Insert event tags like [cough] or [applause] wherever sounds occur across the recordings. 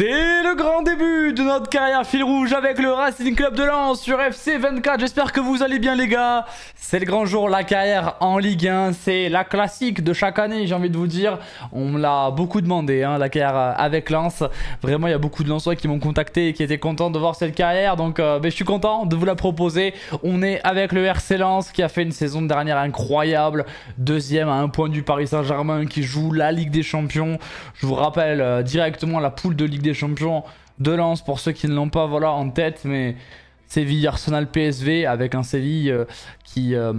C'est le grand début de notre carrière fil rouge avec le Racing Club de Lens sur FC 24. J'espère que vous allez bien les gars. C'est le grand jour, la carrière en Ligue 1. C'est la classique de chaque année, j'ai envie de vous dire. On me l'a beaucoup demandé, hein, la carrière avec Lens. Vraiment, il y a beaucoup de Lensois qui m'ont contacté et qui étaient contents de voir cette carrière. Donc, euh, ben, je suis content de vous la proposer. On est avec le RC Lens qui a fait une saison dernière incroyable. Deuxième à un point du Paris Saint-Germain qui joue la Ligue des Champions. Je vous rappelle euh, directement la poule de Ligue des champions de Lens pour ceux qui ne l'ont pas voilà, en tête. Mais Séville, Arsenal, PSV avec un Séville euh, qui, euh,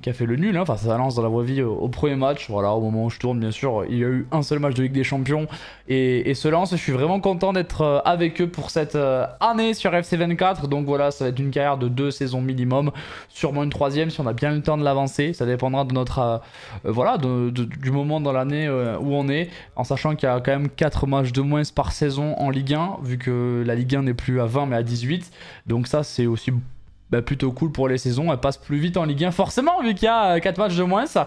qui a fait le nul hein, face à Lens dans la voie vie au, premier match. Voilà, au moment où je tourne, bien sûr, il y a eu un seul match de Ligue des Champions et, et ce Lens, je suis vraiment content d'être euh, avec eux pour cette année sur FC24. Donc voilà, ça va être une carrière de deux saisons minimum, sûrement une troisième si on a bien le temps de l'avancer. Ça dépendra de notre voilà du moment dans l'année où on est, en sachant qu'il y a quand même 4 matchs de moins par saison en Ligue 1, vu que la Ligue 1 n'est plus à 20 mais à 18. Donc ça c'est aussi bah, plutôt cool pour les saisons. Elle passe plus vite en Ligue 1, forcément, vu qu'il y a 4 euh, matchs de moins. Ça.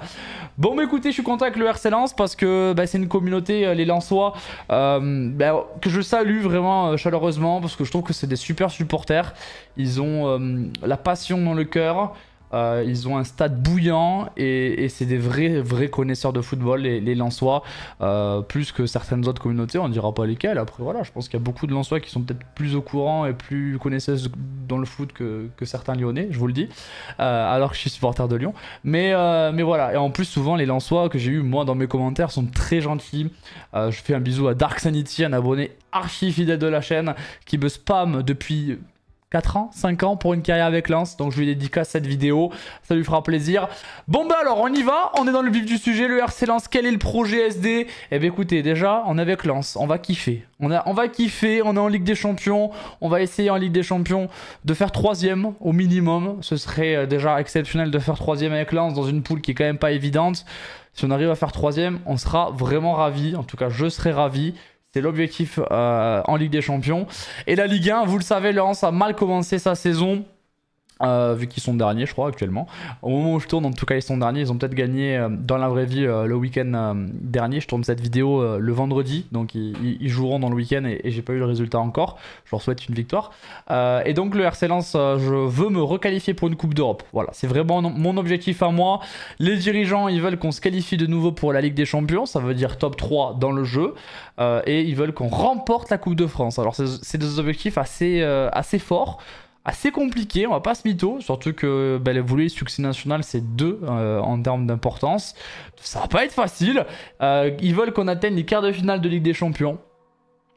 Bon, bah écoutez, je suis content avec le RC Lens parce que bah, c'est une communauté, euh, les Lensois, euh, bah, que je salue vraiment chaleureusement parce que je trouve que c'est des super supporters. Ils ont la passion dans le cœur. Euh, ils ont un stade bouillant et, c'est des vrais, vrais connaisseurs de football, les, les Lensois, euh, plus que certaines autres communautés, on ne dira pas lesquelles. Après, voilà, je pense qu'il y a beaucoup de Lensois qui sont peut-être plus au courant et plus connaisseurs dans le foot que, que certains Lyonnais, je vous le dis, euh, alors que je suis supporter de Lyon. Mais, mais voilà, et en plus, souvent, les Lensois que j'ai eu moi dans mes commentaires sont très gentils. je fais un bisou à Dark Sanity, un abonné archi fidèle de la chaîne qui me spam depuis 4 ans, 5 ans pour une carrière avec Lens. Donc je lui dédicace cette vidéo, ça lui fera plaisir. Bon bah alors on y va, on est dans le vif du sujet, le RC Lens, quel est le projet SD Eh bien écoutez, déjà on est avec Lens, on va kiffer. On, a, on va kiffer, on est en Ligue des Champions, on va essayer en Ligue des Champions de faire troisième au minimum. Ce serait euh, déjà exceptionnel de faire troisième avec Lens dans une poule qui est quand même pas évidente. Si on arrive à faire troisième, on sera vraiment ravi. En tout cas, je serai ravi. C'est l'objectif euh, en Ligue des Champions. Et la Ligue 1, vous le savez, Laurence a mal commencé sa saison. Euh, vu qu'ils sont derniers, je crois, actuellement. Au moment où je tourne, en tout cas, ils sont derniers. Ils ont peut-être gagné euh, dans la vraie vie euh, le week-end dernier. Je tourne cette vidéo le vendredi, donc ils, joueront dans le week-end et, j'ai pas eu le résultat encore. Je leur souhaite une victoire. et donc, le RC Lens, je veux me requalifier pour une Coupe d'Europe. Voilà, c'est vraiment mon objectif à moi. Les dirigeants, ils veulent qu'on se qualifie de nouveau pour la Ligue des Champions. Ça veut dire top 3 dans le jeu. et ils veulent qu'on remporte la Coupe de France. Alors, c'est des objectifs assez, assez forts assez compliqué, on va pas se mytho, surtout que les voulez succès national c'est deux euh, en termes d'importance. Ça va pas être facile. Euh, ils veulent qu'on atteigne les quarts de finale de Ligue des Champions.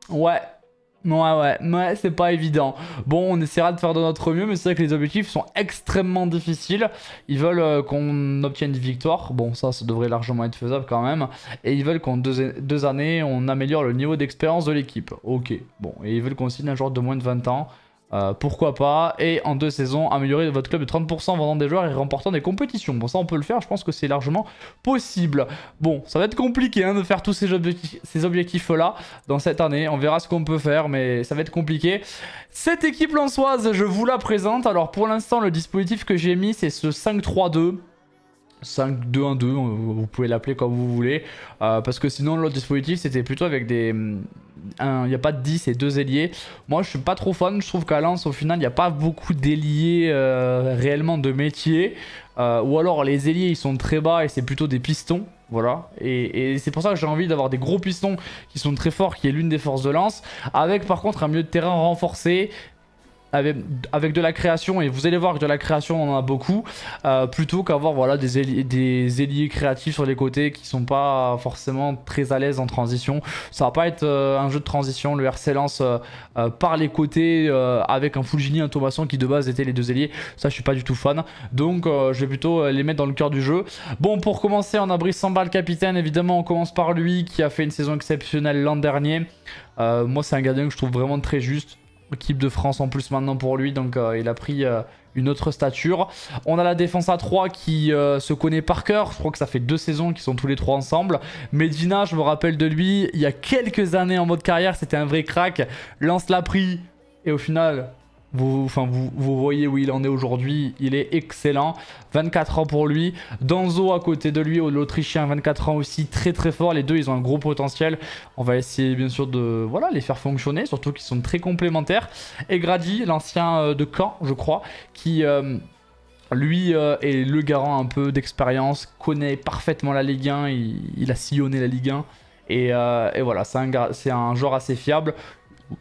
Ouais. Ouais, ouais, ouais, c'est pas évident. Bon, on essaiera de faire de notre mieux, mais c'est vrai que les objectifs sont extrêmement difficiles. Ils veulent euh, qu'on obtienne une victoire. Bon, ça, ça devrait largement être faisable quand même. Et ils veulent qu'en deux, deux, années, on améliore le niveau d'expérience de l'équipe. Ok, bon. Et ils veulent qu'on signe un joueur de moins de 20 ans. Euh, pourquoi pas Et en deux saisons, améliorer votre club de 30% en vendant des joueurs et remportant des compétitions. Bon, ça on peut le faire, je pense que c'est largement possible. Bon, ça va être compliqué hein, de faire tous ces, objectifs-là dans cette année. On verra ce qu'on peut faire, mais ça va être compliqué. Cette équipe lançoise, je vous la présente. Alors pour l'instant, le dispositif que j'ai mis, c'est ce 5-3-2. 5-2-1-2, vous pouvez l'appeler comme vous voulez. Euh, parce que sinon, l'autre dispositif, c'était plutôt avec des il n'y a pas de 10 et deux ailiers. Moi, je suis pas trop fan. Je trouve qu'à Lens, au final, il n'y a pas beaucoup d'ailiers euh, réellement de métier. Euh, ou alors, les ailiers, ils sont très bas et c'est plutôt des pistons. Voilà. Et, c'est pour ça que j'ai envie d'avoir des gros pistons qui sont très forts, qui est l'une des forces de Lens. Avec, par contre, un milieu de terrain renforcé avec, de la création, et vous allez voir que de la création on en a beaucoup, euh, plutôt qu'avoir voilà, des, ailiers, des ailiers créatifs sur les côtés qui sont pas forcément très à l'aise en transition. Ça va pas être euh, un jeu de transition, le RC lance euh, par les côtés avec un Fulgini, un Thomasson qui de base étaient les deux ailiers. Ça je suis pas du tout fan, donc je vais plutôt les mettre dans le cœur du jeu. Bon pour commencer on a Brice Samba le capitaine, évidemment on commence par lui qui a fait une saison exceptionnelle l'an dernier. moi c'est un gardien que je trouve vraiment très juste équipe de France en plus maintenant pour lui, donc euh, il a pris euh, une autre stature. On a la défense à 3 qui euh, se connaît par cœur, je crois que ça fait deux saisons qu'ils sont tous les trois ensemble. Medina, je me rappelle de lui, il y a quelques années en mode carrière, c'était un vrai crack. Lance l'a pris et au final, Vous, voyez où il en est aujourd'hui. Il est excellent. 24 ans pour lui. Danzo à côté de lui, l'Autrichien, 24 ans aussi, très très fort. Les deux, ils ont un gros potentiel. On va essayer bien sûr de voilà, les faire fonctionner, surtout qu'ils sont très complémentaires. Et Grady, l'ancien euh, de Caen, je crois, qui... Euh, lui euh, est le garant un peu d'expérience, connaît parfaitement la Ligue 1, il, a sillonné la Ligue 1. Et, et voilà, c'est un, un joueur assez fiable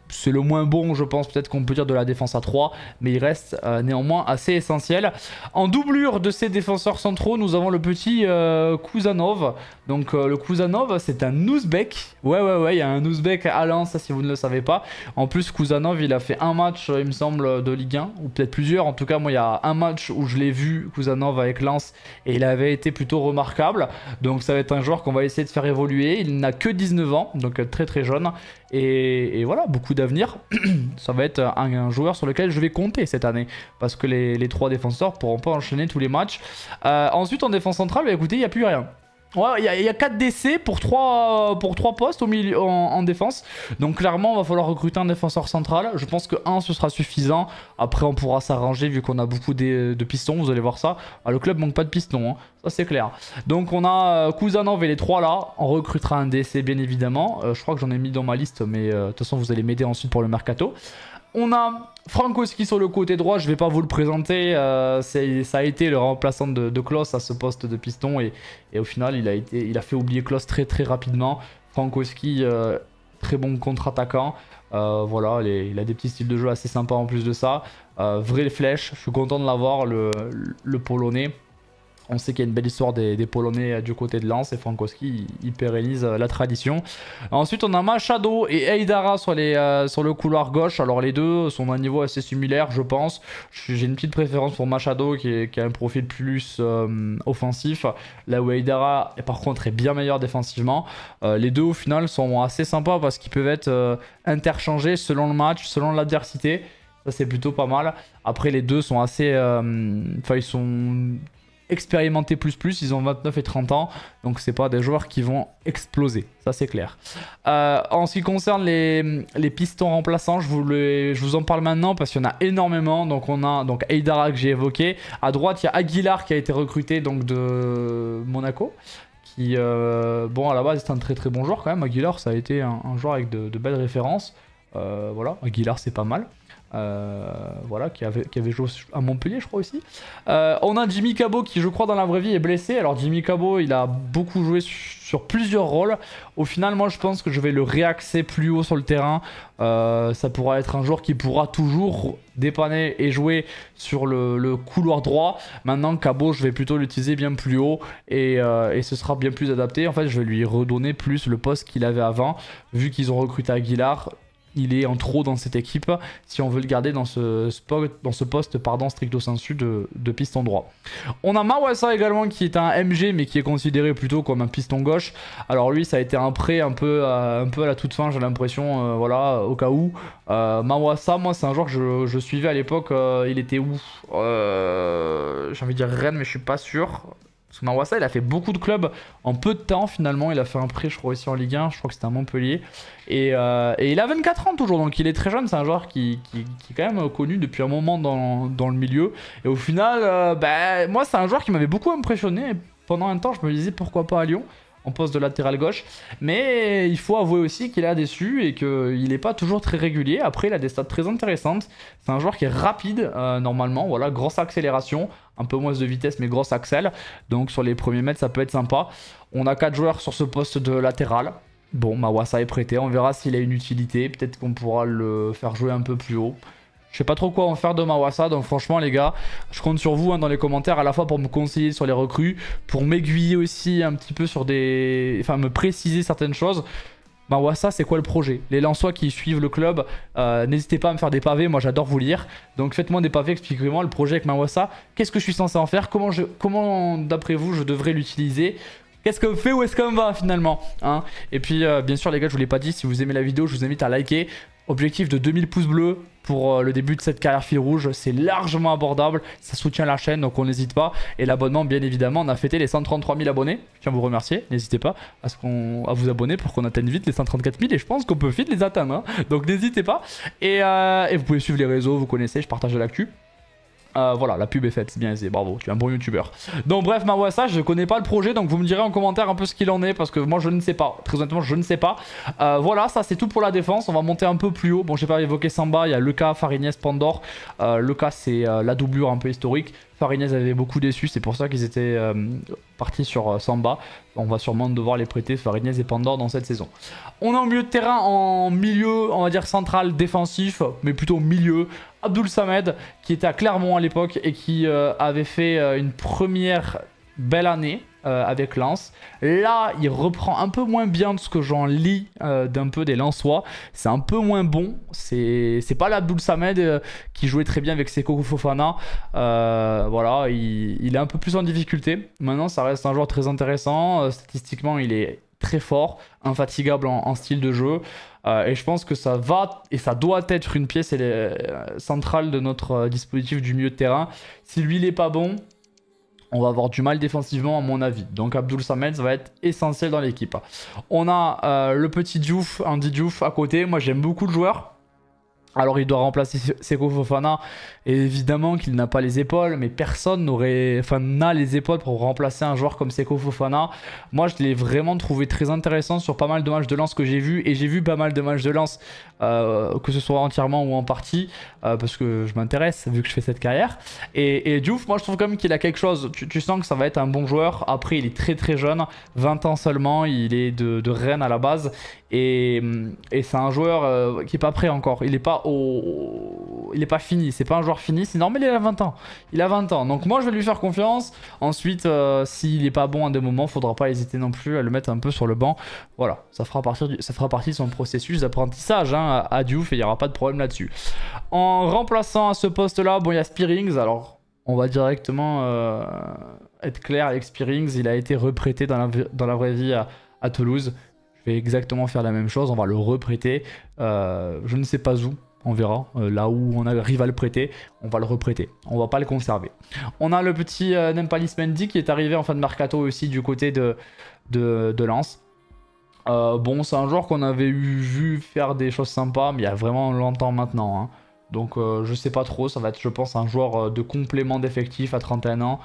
c'est le moins bon, je pense, peut-être qu'on peut dire de la défense à 3, mais il reste euh, néanmoins assez essentiel. En doublure de ces défenseurs centraux, nous avons le petit euh, Kuzanov. Donc euh, le Kuzanov, c'est un Ouzbek. Ouais, ouais, ouais, il y a un Ouzbek à Lens, si vous ne le savez pas. En plus, Kuzanov, il a fait un match, il me semble, de Ligue 1, ou peut-être plusieurs. En tout cas, moi, il y a un match où je l'ai vu, Kuzanov, avec Lens, et il avait été plutôt remarquable. Donc ça va être un joueur qu'on va essayer de faire évoluer. Il n'a que 19 ans, donc très très jeune. Et, voilà, beaucoup d'avenir. [clears throat] ça va être un, joueur sur lequel je vais compter cette année. Parce que les, trois défenseurs pourront pas enchaîner tous les matchs. Euh, ensuite, en défense centrale, bah, écoutez, il n'y a plus rien. Ouais, il y, a 4 décès pour 3, pour 3 postes au milieu, en, défense. Donc clairement, il va falloir recruter un défenseur central. Je pense que 1, ce sera suffisant. Après, on pourra s'arranger vu qu'on a beaucoup de, pistons. Vous allez voir ça. Ah, le club manque pas de pistons, hein. ça c'est clair. Donc on a euh, Kuzanov et les 3 là. On recrutera un décès bien évidemment. Euh, je crois que j'en ai mis dans ma liste, mais euh, de toute façon, vous allez m'aider ensuite pour le mercato. On a Frankowski sur le côté droit, je vais pas vous le présenter, euh, ça a été le remplaçant de, de à ce poste de piston et, au final il a, fait oublier Klaus très très rapidement. Frankowski, euh, très bon contre-attaquant, euh, voilà, il a des petits styles de jeu assez sympas en plus de ça. vraie flèche, je suis content de l'avoir, le polonais. On sait qu'il y a une belle histoire des, Polonais euh, du côté de Lens et Frankowski il, pérennise euh, la tradition. Ensuite on a Machado et Eidara sur, les, euh, sur le couloir gauche. Alors les deux sont à un niveau assez similaire je pense. J'ai une petite préférence pour Machado qui, a un profil plus offensif. Là où Eidara par contre est bien meilleur défensivement. les deux au final sont assez sympas parce qu'ils peuvent être interchangés selon le match, selon l'adversité. Ça c'est plutôt pas mal. Après les deux sont assez... Enfin ils sont expérimentés plus plus, ils ont 29 et 30 ans, donc c'est pas des joueurs qui vont exploser, ça c'est clair. Euh, en ce qui concerne les, les pistons remplaçants, je vous, je vous en parle maintenant parce qu'il y en a énormément, donc on a donc Eidara que j'ai évoqué, à droite il y a Aguilar qui a été recruté donc de Monaco, qui, euh, bon à la base c'est un très très bon joueur quand même, Aguilar ça a été un, joueur avec de, belles références, euh, voilà, Aguilar c'est pas mal. Euh, voilà, qui avait, joué à Montpellier, je crois aussi. Euh, on a Jimmy Cabot qui, je crois, dans la vraie vie est blessé. Alors, Jimmy Cabot, il a beaucoup joué sur plusieurs rôles. Au final, moi, je pense que je vais le réaxer plus haut sur le terrain. Euh, ça pourra être un joueur qui pourra toujours dépanner et jouer sur le, couloir droit. Maintenant, Cabot, je vais plutôt l'utiliser bien plus haut et, ce sera bien plus adapté. En fait, je vais lui redonner plus le poste qu'il avait avant. Vu qu'ils ont recruté Aguilar, il est en trop dans cette équipe si on veut le garder dans ce, spot, dans ce poste pardon, stricto sensu de, piston droit. On a Mawasa également qui est un MG mais qui est considéré plutôt comme un piston gauche. Alors lui ça a été un prêt un peu, peu à la toute fin j'ai l'impression, euh, voilà, au cas où. Euh, Mawasa moi c'est un joueur que je, suivais à l'époque, euh, il était où J'ai envie de dire Rennes mais je suis pas sûr. Parce que il a fait beaucoup de clubs en peu de temps finalement. Il a fait un prêt, je crois, aussi en Ligue 1. Je crois que c'était à Montpellier. Euh, et, il a 24 ans toujours, donc il est très jeune. C'est un joueur qui, est quand même connu depuis un moment dans, le milieu. Et au final, euh, ben, moi, c'est un joueur qui m'avait beaucoup impressionné. pendant un temps, je me disais pourquoi pas à Lyon en poste de latéral gauche. Mais il faut avouer aussi qu'il a déçu et qu'il n'est pas toujours très régulier. Après, il a des stats très intéressantes. C'est un joueur qui est rapide euh, normalement. Voilà, grosse accélération. Un peu moins de vitesse, mais grosse accel. Donc sur les premiers mètres, ça peut être sympa. On a 4 joueurs sur ce poste de latéral. Bon, Mawasa est prêté. On verra s'il a une utilité. Peut-être qu'on pourra le faire jouer un peu plus haut. Je sais pas trop quoi en faire de Mawasa, donc franchement les gars, je compte sur vous hein, dans les commentaires à la fois pour me conseiller sur les recrues, pour m'aiguiller aussi un petit peu sur des... Enfin me préciser certaines choses. Mawasa, c'est quoi le projet? Les Lensois qui suivent le club, euh, n'hésitez pas à me faire des pavés, moi j'adore vous lire. Donc faites-moi des pavés, expliquez-moi le projet avec Mawasa. Qu'est-ce que je suis censé en faire? Comment, comment d'après vous, je devrais l'utiliser? Qu'est-ce qu'on fait? Où est-ce qu'on va finalement hein? Et puis euh, bien sûr les gars je vous l'ai pas dit Si vous aimez la vidéo je vous invite à liker Objectif de 2000 pouces bleus pour euh, le début de cette carrière fil rouge. C'est largement abordable. Ça soutient la chaîne, donc on n'hésite pas. Et l'abonnement, bien évidemment, on a fêté les 133 000 abonnés. Je tiens à vous remercier. N'hésitez pas à, vous abonner pour qu'on atteigne vite les 134 000. Et je pense qu'on peut vite les atteindre. Hein. Donc n'hésitez pas. Et, euh, et, vous pouvez suivre les réseaux, vous connaissez, je partage l'actu. Euh, voilà, la pub est faite, c'est bien aisé, bravo, tu es un bon youtubeur. Donc bref, ma ça, je connais pas le projet, donc vous me direz en commentaire un peu ce qu'il en est, parce que moi je ne sais pas, très honnêtement je ne sais pas. Euh, voilà, ça c'est tout pour la défense, on va monter un peu plus haut. Bon, j'ai pas évoqué Samba, il y a Leca, Farines, Pandore. Euh, c'est la doublure un peu historique. Farinez avait beaucoup déçu, c'est pour ça qu'ils étaient euh, partis sur euh, Samba. On va sûrement devoir les prêter Farinez et Pandore dans cette saison. On est en milieu de terrain, en milieu, on va dire central, défensif, mais plutôt milieu. Abdul Samed, qui était à Clermont à l'époque et qui euh, avait fait une première belle année euh, avec Lens. Là, il reprend un peu moins bien de ce que j'en lis euh, d'un peu des Lensois. C'est un peu moins bon. C'est pas l'Abdoul Samed euh, qui jouait très bien avec Seko Fofana. voilà, il, il, est un peu plus en difficulté. Maintenant, ça reste un joueur très intéressant. statistiquement, il est très fort, infatigable en, style de jeu. et je pense que ça va et ça doit être une pièce centrale de notre dispositif du milieu de terrain. Si lui, il n'est pas bon, on va avoir du mal défensivement à mon avis. Donc Abdul Samed va être essentiel dans l'équipe. On a euh, le petit Diouf, Andy Diouf à côté. Moi j'aime beaucoup le joueur. Alors il doit remplacer Seko Fofana. Évidemment qu'il n'a pas les épaules mais personne n'aurait enfin n'a les épaules pour remplacer un joueur comme Seko Fofana. Moi je l'ai vraiment trouvé très intéressant sur pas mal de matchs de lance que j'ai vu. Et j'ai vu pas mal de matchs de lance euh, que ce soit entièrement ou en partie euh, parce que je m'intéresse vu que je fais cette carrière. Et, et Diouf moi je trouve quand même qu'il a quelque chose. Tu, sens que ça va être un bon joueur. Après il est très très jeune. 20 ans seulement. Il est de, de Rennes à la base. Et, c'est un joueur euh, qui est pas prêt encore. Il est pas il est pas fini. C'est pas un joueur fini. C'est normal. Il a 20 ans. Il a 20 ans. Donc moi je vais lui faire confiance. Ensuite, euh, s'il est pas bon à des moments, faudra pas hésiter non plus à le mettre un peu sur le banc. Voilà, ça fera partie, ça fera partie de son processus d'apprentissage hein, à Diouf et il y aura pas de problème là-dessus. En remplaçant à ce poste-là, bon il y a Spearings. Alors on va directement euh, être clair avec Spearings. Il a été reprêté dans la, vraie vie à, Toulouse vais exactement faire la même chose, on va le reprêter. Euh, je ne sais pas où, on verra. Euh, là où on arrive à le prêter, on va le reprêter. On va pas le conserver. On a le petit euh, Nempalis Mendy qui est arrivé en fin de mercato aussi du côté de, de, Lens. bon, c'est un joueur qu'on avait vu faire des choses sympas, mais il y a vraiment longtemps maintenant. Hein. Donc je sais pas trop, ça va être je pense un joueur de complément d'effectif à 31 ans.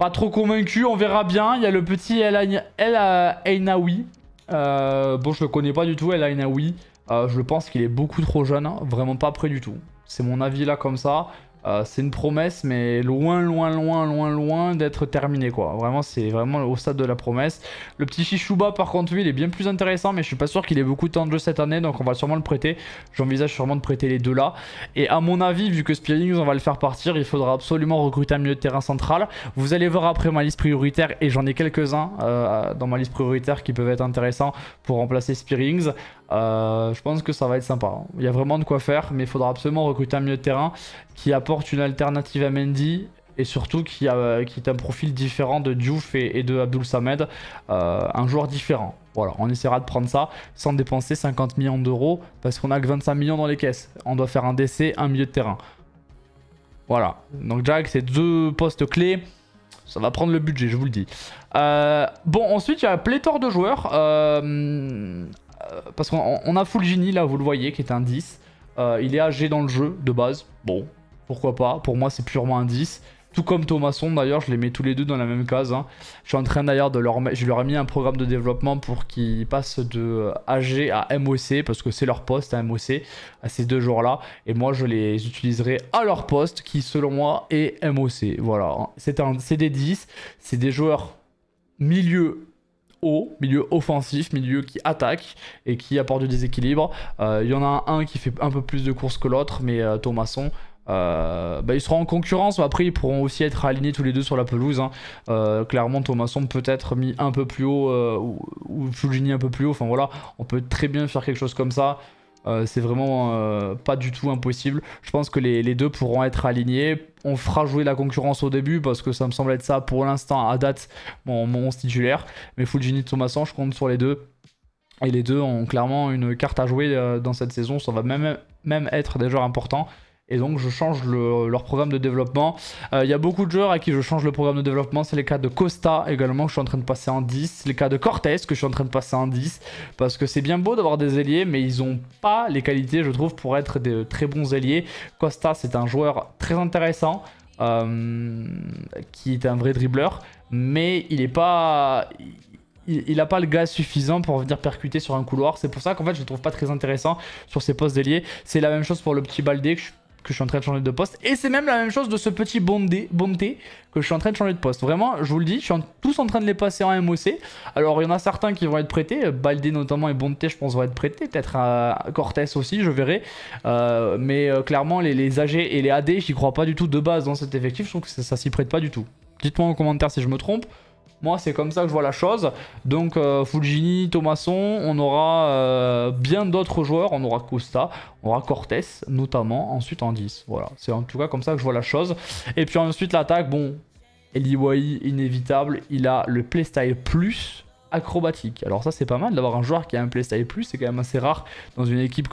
Pas trop convaincu, on verra bien. Il y a le petit El. Euh, bon, je le connais pas du tout, El. Euh, je pense qu'il est beaucoup trop jeune, hein. vraiment pas prêt du tout. C'est mon avis là comme ça. Euh, c'est une promesse, mais loin, loin, loin, loin, loin d'être terminé, quoi. Vraiment, c'est vraiment au stade de la promesse. Le petit Shishuba, par contre, lui, il est bien plus intéressant, mais je suis pas sûr qu'il ait beaucoup de temps de jeu cette année, donc on va sûrement le prêter. J'envisage sûrement de prêter les deux là. Et à mon avis, vu que Spearings, on va le faire partir, il faudra absolument recruter un milieu de terrain central. Vous allez voir après ma liste prioritaire, et j'en ai quelques-uns euh, dans ma liste prioritaire qui peuvent être intéressants pour remplacer Spearings. Euh, je pense que ça va être sympa. Il y a vraiment de quoi faire, mais il faudra absolument recruter un milieu de terrain qui apporte une alternative à Mendy et surtout qui, a, qui est un profil différent de Diouf et, de Abdul Samed, euh, un joueur différent. Voilà, on essaiera de prendre ça sans dépenser 50 millions d'euros parce qu'on a que 25 millions dans les caisses. On doit faire un décès, un milieu de terrain. Voilà, donc Jack, c'est deux postes clés. Ça va prendre le budget, je vous le dis. Euh, bon, ensuite, il y a pléthore de joueurs. Euh, parce qu'on a Full Genie là, vous le voyez, qui est un 10. Euh, il est âgé dans le jeu de base. Bon, pourquoi pas. Pour moi, c'est purement un 10. Tout comme Thomasson d'ailleurs, je les mets tous les deux dans la même case. Hein. Je suis en train d'ailleurs de leur je leur ai mis un programme de développement pour qu'ils passent de AG à MOC parce que c'est leur poste à MOC à ces deux jours là. Et moi je les utiliserai à leur poste qui selon moi est MOC. Voilà, c'est des 10, c'est des joueurs milieu haut, milieu offensif, milieu qui attaque et qui apporte du déséquilibre. Euh, il y en a un qui fait un peu plus de courses que l'autre, mais euh, Thomasson, euh, bah, ils seront en concurrence, après ils pourront aussi être alignés tous les deux sur la pelouse. Hein. clairement, Thomasson peut être mis un peu plus haut ou, ou Fulgini un peu plus haut. Enfin voilà, on peut très bien faire quelque chose comme ça. Euh, c'est vraiment euh, pas du tout impossible. Je pense que les, deux pourront être alignés. On fera jouer la concurrence au début parce que ça me semble être ça pour l'instant à date mon, mon titulaire. Mais Fujini Thomason, je compte sur les deux. Et les deux ont clairement une carte à jouer euh, dans cette saison. Ça va même, même être des joueurs importants. Et donc je change leur programme de développement. Il y a beaucoup de joueurs à qui je change le programme de développement. C'est les cas de Costa également que je suis en train de passer en 10. Les cas de Cortés que je suis en train de passer en 10. Parce que c'est bien beau d'avoir des ailiers, mais ils n'ont pas les qualités, je trouve, pour être des très bons ailiers. Costa, c'est un joueur très intéressant. Euh, qui est un vrai dribbleur, mais il est pas il n'a pas le gaz suffisant pour venir percuter sur un couloir. C'est pour ça qu'en fait, je le trouve pas très intéressant sur ces postes d'ailier. C'est la même chose pour le petit Baldé que je, que je, suis en train de changer de poste. Et c'est même la même chose de ce petit Bonté que je suis en train de changer de poste. Vraiment, je vous le dis, je suis tous en train de les passer en MOC. Alors, il y en a certains qui vont être prêtés. Baldé notamment et Bonté, je pense, vont être prêtés. Peut-être à Cortés aussi, je verrai. Euh, mais euh, clairement, les, les, AG et les AD, j'y crois pas du tout de base dans cet effectif. Je trouve que ça, ça s'y prête pas du tout. Dites-moi en commentaire si je me trompe. Moi, c'est comme ça que je vois la chose. Donc, euh, Fulgini, on aura euh, bien d'autres joueurs. On aura Costa, on aura Cortés, notamment, ensuite en 10. Voilà, c'est en tout cas comme ça que je vois la chose. Et puis ensuite, l'attaque, bon, Eliwai, inévitable, il a le playstyle plus acrobatique. Alors ça c'est pas mal d'avoir un joueur qui a un playstyle plus, c'est quand même assez rare dans une équipe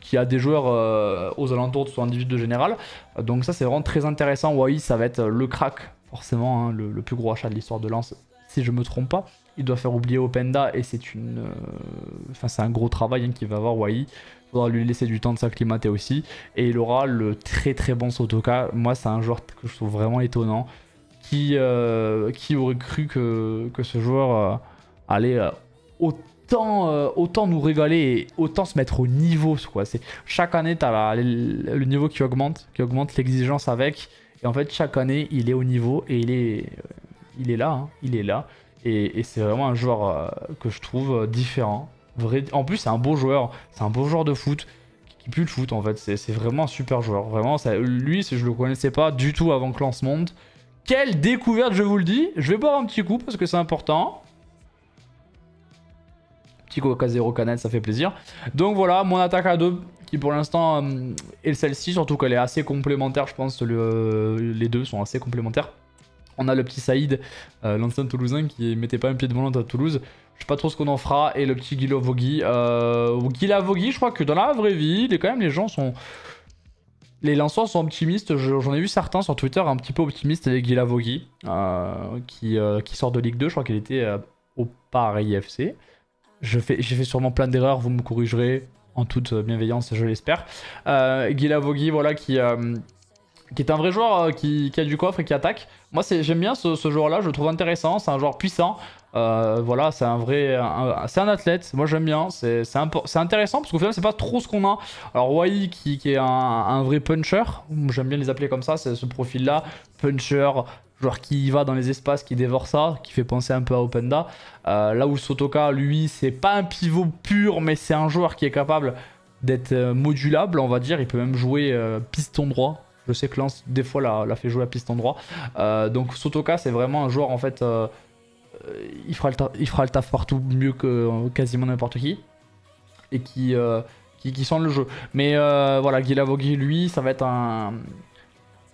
qui a des joueurs euh, aux alentours de 78 de général. Donc ça c'est vraiment très intéressant. Wai ça va être le crack forcément hein, le, plus gros achat de l'histoire de Lance, si je me trompe pas. Il doit faire oublier Openda et c'est une, euh, enfin un gros travail hein, qu'il va avoir Wai. Il faudra lui laisser du temps de s'acclimater aussi. Et il aura le très très bon Sotoka. Moi c'est un joueur que je trouve vraiment étonnant. Qui, euh, aurait cru que, que ce joueur euh, allait autant, autant nous régaler et autant se mettre au niveau. Quoi. Chaque année, tu as le niveau qui augmente, qui augmente l'exigence avec. Et en fait, chaque année, il est au niveau et il est, euh, il est là. Hein. il est là. Et, c'est vraiment un joueur euh, que je trouve euh, différent. En plus, c'est un beau joueur. C'est un beau joueur de foot qui pue le foot en fait. C'est vraiment un super joueur. Vraiment, lui, je le connaissais pas du tout avant que Lance monte. Quelle découverte, je vous le dis. Je vais boire un petit coup parce que c'est important. Petit Coca 0 canette, ça fait plaisir. Donc voilà, mon attaque à deux qui pour l'instant euh, est celle-ci, surtout qu'elle est assez complémentaire, je pense, les deux sont assez complémentaires. On a le petit Saïd, euh, l'ancien Toulousain, qui mettait pas un pied de volante à Toulouse. Je sais pas trop ce qu'on en fera. Et le petit Gila Vogui. Euh, Gila Vogui, je crois que dans la vraie vie, les, quand même, les gens sont... Les lanceurs sont optimistes. J'en ai vu certains sur Twitter un petit peu optimistes avec Gila Vogui, euh, qui, qui, sort de Ligue 2. Je crois qu'il était au Paris FC. J'ai fait sûrement plein d'erreurs, vous me corrigerez en toute bienveillance, je l'espère. Euh, Vogui, voilà, qui, euh, qui est un vrai joueur euh, qui, a du coffre et qui attaque. Moi, j'aime bien ce, joueur-là, je le trouve intéressant, c'est un joueur puissant. Euh, voilà, c'est un vrai, c'est un athlète. Moi, j'aime bien. C'est intéressant parce qu'au final, c'est pas trop ce qu'on a. Alors, Wai qui, qui, est un, vrai puncher. J'aime bien les appeler comme ça. C'est ce profil-là, puncher, Joueur qui va dans les espaces, qui dévore ça, qui fait penser un peu à Openda. Euh, là où Sotoka, lui, c'est pas un pivot pur, mais c'est un joueur qui est capable d'être euh, modulable, on va dire. Il peut même jouer euh, piston droit. Je sais que Lance, des fois, l'a fait jouer à piston droit. donc Sotoka, c'est vraiment un joueur, en fait, il, fera le il fera le taf partout mieux que quasiment n'importe qui. Et qui, qui, sent le jeu. Mais voilà, Gilavogui, lui, ça va être un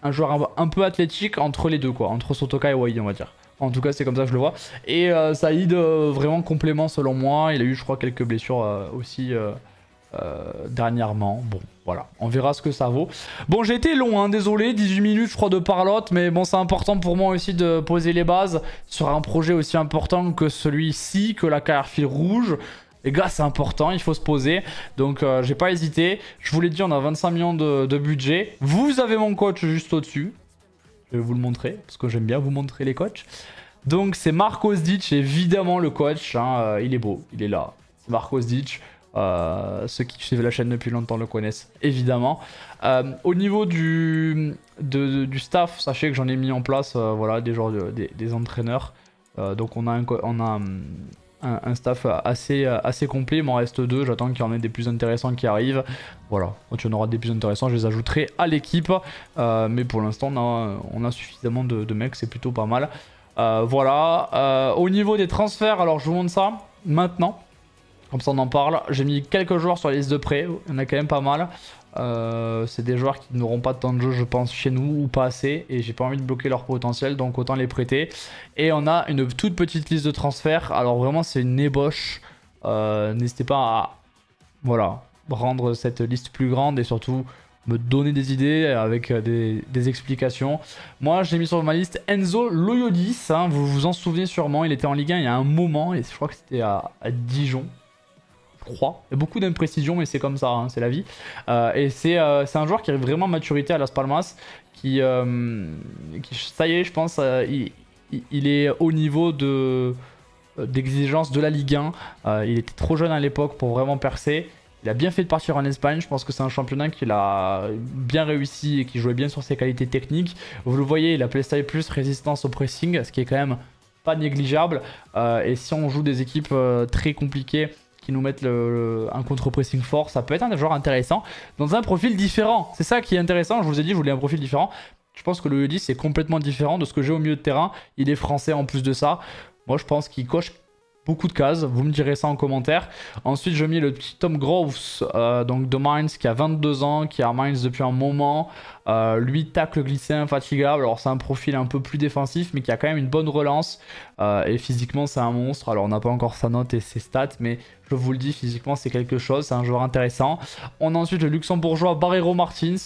un joueur un, peu athlétique entre les deux, quoi, entre Sotoka et Wai, on va dire. En tout cas, c'est comme ça que je le vois. Et euh, Saïd, euh, vraiment complément selon moi. Il a eu, je crois, quelques blessures euh, aussi dernièrement. Bon, voilà, on verra ce que ça vaut. Bon, j'ai été long, hein, désolé, 18 minutes, je crois, de parlotte. Mais bon, c'est important pour moi aussi de poser les bases sur un projet aussi important que celui-ci, que la carrière rouge. Les gars, c'est important, il faut se poser. Donc, euh, j'ai pas hésité. Je vous l'ai dit, on a 25 millions de, budget. Vous avez mon coach juste au-dessus. Je vais vous le montrer, parce que j'aime bien vous montrer les coachs. Donc, c'est Marcos Ditch, évidemment, le coach. Hein. Euh, il est beau, il est là. C'est Marcos Ditch. Euh, ceux qui suivent la chaîne depuis longtemps le connaissent, évidemment. au niveau du, du staff, sachez que j'en ai mis en place voilà, des, genres des, entraîneurs. donc, on a, un, on a un, staff assez, assez complet. Il m'en reste deux. J'attends qu'il y en ait des plus intéressants qui arrivent. Voilà, quand il y en aura des plus intéressants, je les ajouterai à l'équipe. Euh, mais pour l'instant, on a, on a, suffisamment de, mecs, c'est plutôt pas mal. Euh, voilà. Euh, au niveau des transferts, alors je vous montre ça maintenant. Comme ça, on en parle. J'ai mis quelques joueurs sur la liste de prêt. Il y en a quand même pas mal. Euh, c'est des joueurs qui n'auront pas temps de jeu, je pense, chez nous ou pas assez. Et j'ai pas envie de bloquer leur potentiel, donc autant les prêter. Et on a une toute petite liste de transferts. Alors vraiment, c'est une ébauche. N'hésitez pas à voilà, rendre cette liste plus grande et surtout me donner des idées avec des, explications. Moi, j'ai mis sur ma liste Enzo Loyodis. Hein, vous vous en souvenez sûrement, il était en Ligue 1 il y a un moment et je crois que c'était à, Dijon. Crois. Il y a beaucoup d'imprécisions, mais c'est comme ça, hein, c'est la vie. et c'est un joueur qui arrive vraiment maturité à Las Palmas, qui, qui ça y est, je pense, il, il est au niveau de euh, d'exigence de la Ligue 1. Euh, il était trop jeune à l'époque pour vraiment percer. Il a bien fait de partir en Espagne. Je pense que c'est un championnat qu'il a bien réussi et qui jouait bien sur ses qualités techniques. Vous le voyez, il a playstyle plus résistance au pressing, ce qui est quand même pas négligeable. Euh, et si on joue des équipes très compliquées qui nous mettent un contre-pressing fort, ça peut être un joueur intéressant dans un profil différent. C'est ça qui est intéressant. Je vous ai dit, je voulais un profil différent. Je pense que le U10 est complètement différent de ce que j'ai au milieu de terrain. Il est français en plus de ça. Moi, je pense qu'il coche beaucoup de cases. Vous me direz ça en commentaire. Ensuite, je mets le petit Tom Groves, euh, donc de Mainz, qui a 22 ans, qui est à Mainz depuis un moment. Euh, lui, tacle glissé infatigable. Alors, c'est un profil un peu plus défensif, mais qui a quand même une bonne relance. Euh, et physiquement, c'est un monstre. Alors, on n'a pas encore sa note et ses stats, mais je vous le dis, physiquement, c'est quelque chose. C'est un joueur intéressant. On a ensuite le luxembourgeois Barrero Martins.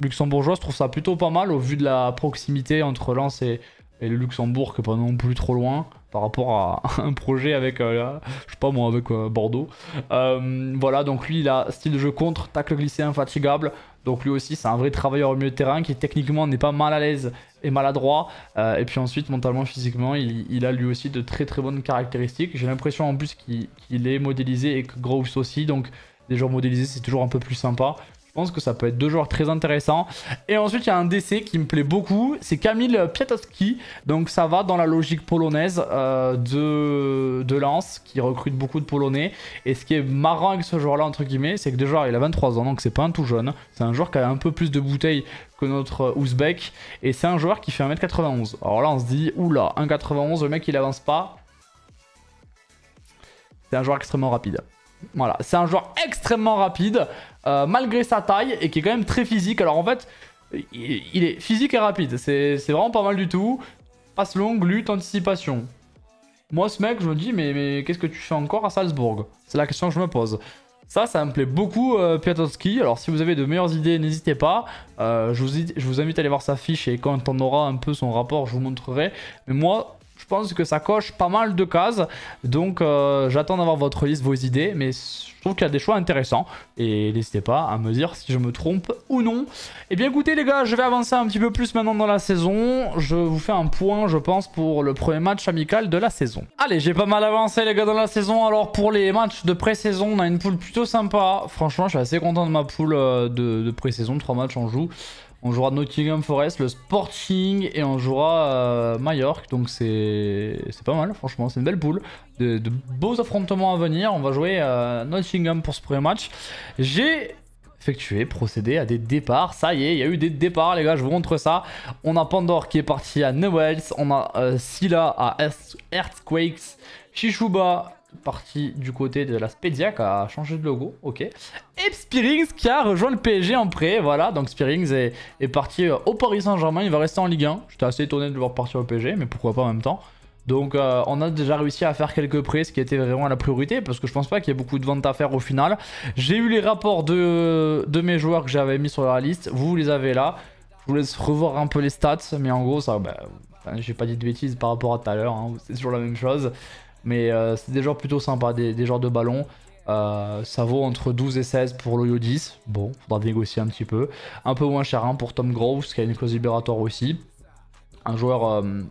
Luxembourgeois, je trouve ça plutôt pas mal au vu de la proximité entre Lens et, et le Luxembourg, qui est pas non plus trop loin par rapport à [laughs] un projet avec, euh, euh, Bordeaux. Euh, voilà, donc lui, il a style de jeu contre, tacle glissé infatigable. Donc lui aussi, c'est un vrai travailleur au milieu de terrain qui techniquement n'est pas mal à l'aise et maladroit. et puis ensuite, mentalement, physiquement, il, a lui aussi de très très bonnes caractéristiques. J'ai l'impression en plus qu'il est modélisé et que Groves aussi. Donc des joueurs modélisés, c'est toujours un peu plus sympa. Je pense que ça peut être deux joueurs très intéressants. Et ensuite, il y a un DC qui me plaît beaucoup. C'est Kamil Piatowski. Donc ça va dans la logique polonaise euh, de, de Lens, qui recrute beaucoup de Polonais. Et ce qui est marrant avec ce joueur-là, entre guillemets, c'est que déjà, il a 23 ans, donc c'est pas un tout jeune. C'est un joueur qui a un peu plus de bouteilles que notre Ouzbek. Et c'est un joueur qui fait 1m91. Alors là, on se dit, oula, 1m91, le mec, il avance pas. C'est un joueur extrêmement rapide. Voilà, c'est un joueur extrêmement rapide, euh, malgré sa taille, et qui est quand même très physique. Alors en fait, il, est physique et rapide, c'est vraiment pas mal du tout. Passe longue, lutte, anticipation. Moi, ce mec, je me dis, mais, mais qu'est-ce que tu fais encore à Salzbourg? C'est la question que je me pose. Ça, ça me plaît beaucoup, euh, Piatowski. Alors, si vous avez de meilleures idées, n'hésitez pas. Euh, je, vous, je vous invite à aller voir sa fiche et quand on aura un peu son rapport, je vous montrerai. Mais moi, je pense que ça coche pas mal de cases. Donc euh, j'attends d'avoir votre liste, vos idées. Mais je trouve qu'il y a des choix intéressants. Et n'hésitez pas à me dire si je me trompe ou non. Et eh bien écoutez les gars, je vais avancer un petit peu plus maintenant dans la saison. Je vous fais un point, je pense, pour le premier match amical de la saison. Allez, j'ai pas mal avancé les gars dans la saison. Alors pour les matchs de pré-saison, on a une poule plutôt sympa. Franchement, je suis assez content de ma poule euh, de, de pré-saison. Trois matchs on joue. On jouera Nottingham Forest, le Sporting et on jouera euh, Mallorca. Donc c'est pas mal, franchement. C'est une belle poule. De, beaux affrontements à venir. On va jouer euh, Nottingham pour ce premier match. J'ai effectué, procédé à des départs. Ça y est, il y a eu des départs, les gars. Je vous montre ça. On a Pandore qui est parti à Newells. On a euh, Silla à Earthquakes. Shishuba parti du côté de la Spedia qui a changé de logo, ok. Et Spearings qui a rejoint le PSG en prêt, voilà. Donc Spearings est, est parti euh, au Paris Saint-Germain, il va rester en Ligue 1. J'étais assez étonné de le voir partir au PSG, mais pourquoi pas en même temps. Donc euh, on a déjà réussi à faire quelques prêts, ce qui était vraiment la priorité, parce que je pense pas qu'il y ait beaucoup de ventes à faire au final. J'ai eu les rapports de, de mes joueurs que j'avais mis sur la liste, vous les avez là. Je vous laisse revoir un peu les stats, mais en gros ça, bah, j'ai pas dit de bêtises par rapport à tout à l'heure, hein. c'est toujours la même chose. Mais euh, c'est des joueurs plutôt sympas, des, des de ballon. Euh, ça vaut entre 12 et 16 pour l'Oyo 10. Bon, faudra négocier un petit peu. Un peu moins cher hein, pour Tom Groves, qui a une clause libératoire aussi. Un joueur euh,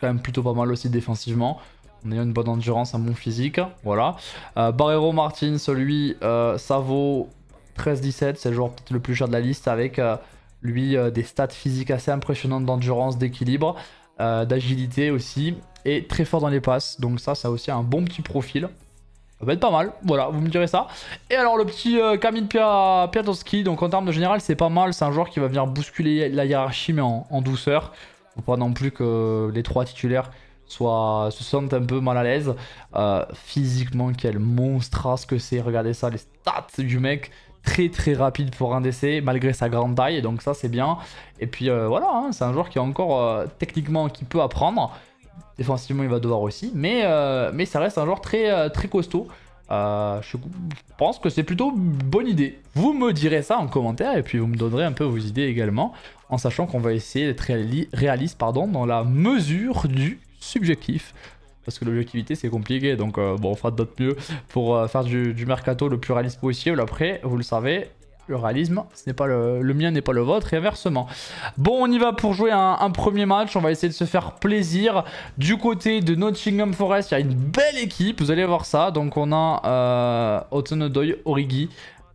quand même plutôt pas mal aussi défensivement. On a une bonne endurance, un bon physique. Voilà. Barrero Martin, celui, ça vaut 13-17. C'est le joueur peut-être le plus cher de la liste avec lui des stats physiques assez impressionnantes d'endurance, d'équilibre, d'agilité aussi et très fort dans les passes. Donc ça, ça a aussi un bon petit profil. Ça va être pas mal, voilà, vous me direz ça. Et alors le petit euh, Kamil Piatowski, donc en termes de général, c'est pas mal. C'est un joueur qui va venir bousculer la hiérarchie, mais en, douceur. Faut pas non plus que les trois titulaires soient, se sentent un peu mal à l'aise. Euh, physiquement, quel monstre ce que c'est. Regardez ça, les stats du mec. Très très rapide pour un DC, malgré sa grande taille. Donc ça, c'est bien. Et puis euh, voilà, hein, c'est un joueur qui est encore techniquement, qui peut apprendre. Défensivement, il va devoir aussi. Mais, euh, mais ça reste un joueur très, euh, très costaud. Euh, je pense que c'est plutôt bonne idée. Vous me direz ça en commentaire et puis vous me donnerez un peu vos idées également, en sachant qu'on va essayer d'être réaliste pardon, dans la mesure du subjectif. Parce que l'objectivité c'est compliqué, donc bon on fera d'autres mieux pour faire du, du mercato le plus réaliste possible. Après, vous le savez, le réalisme, ce n'est pas le, mien n'est pas le vôtre et inversement. Bon, on y va pour jouer un, premier match. On va essayer de se faire plaisir. Du côté de Nottingham Forest, il y a une belle équipe. Vous allez voir ça. Donc, on a euh, Otonodoy, Origi,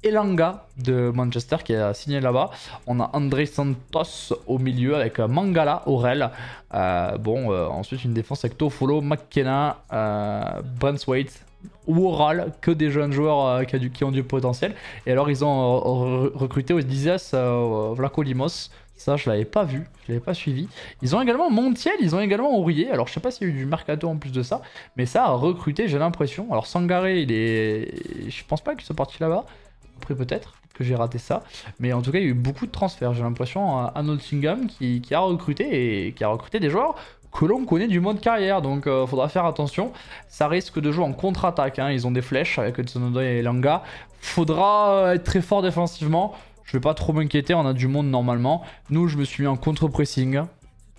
Elanga de Manchester qui a signé là-bas. On a André Santos au milieu avec Mangala, Aurel. Euh, bon, euh, ensuite une défense avec Tofolo, McKenna, euh, Oral, que des jeunes joueurs euh, qui, ont du potentiel. Et alors ils ont recruté Odysseus Vlaco Limos. Ça, je l'avais pas vu, je l'avais pas suivi. Ils ont également Montiel, ils ont également Aurier. Alors, je sais pas s'il y a eu du mercato en plus de ça, mais ça a recruté, j'ai l'impression. Alors, Sangaré, il est. Je pense pas qu'il soit parti là-bas. Après, peut-être que j'ai raté ça. Mais en tout cas, il y a eu beaucoup de transferts, j'ai l'impression, à Nottingham qui, a recruté et qui a recruté des joueurs que l'on connaît du mode carrière. Donc euh, faudra faire attention. Ça risque de jouer en contre-attaque. Hein. Ils ont des flèches avec Tsunoda et Langa. Faudra euh, être très fort défensivement. Je vais pas trop m'inquiéter, on a du monde normalement. Nous, je me suis mis en contre-pressing.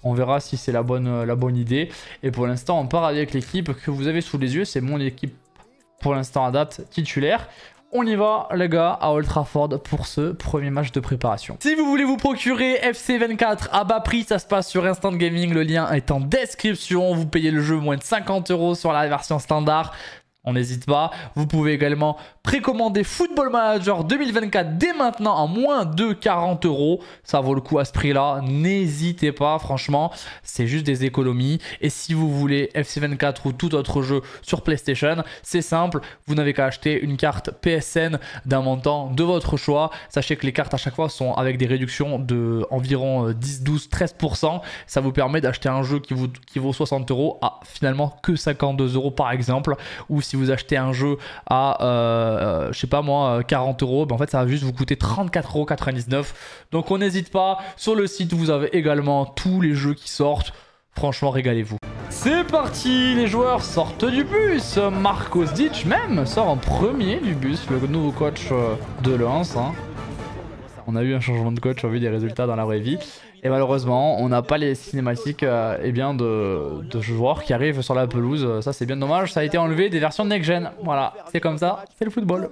On verra si c'est la bonne, euh, la bonne idée. Et pour l'instant, on part avec l'équipe que vous avez sous les yeux. C'est mon équipe pour l'instant à date titulaire. On y va les gars à Old Trafford pour ce premier match de préparation. Si vous voulez vous procurer FC24 à bas prix, ça se passe sur Instant Gaming, le lien est en description. Vous payez le jeu moins de 50 euros sur la version standard on n'hésite pas. Vous pouvez également précommander Football Manager 2024 dès maintenant à moins de 40 euros. Ça vaut le coup à ce prix-là. N'hésitez pas, franchement, c'est juste des économies. Et si vous voulez FC24 ou tout autre jeu sur PlayStation, c'est simple. Vous n'avez qu'à acheter une carte PSN d'un montant de votre choix. Sachez que les cartes à chaque fois sont avec des réductions de environ 10, 12, 13%. Ça vous permet d'acheter un jeu qui vaut 60 euros à finalement que 52 euros par exemple. Ou si vous achetez un jeu à, euh, euh, je sais pas moi, 40 euros, ben en fait ça va juste vous coûter 34,99 euros. Donc on n'hésite pas. Sur le site, vous avez également tous les jeux qui sortent. Franchement, régalez-vous. C'est parti, les joueurs sortent du bus. Marcos Ditch même sort en premier du bus, le nouveau coach euh, de Lens. Hein. On a eu un changement de coach, on a vu des résultats dans la vraie vie. Et malheureusement, on n'a pas les cinématiques euh, eh bien de, joueurs qui arrivent sur la pelouse. Ça, c'est bien dommage. Ça a été enlevé des versions next-gen. Voilà, c'est comme ça. C'est le football.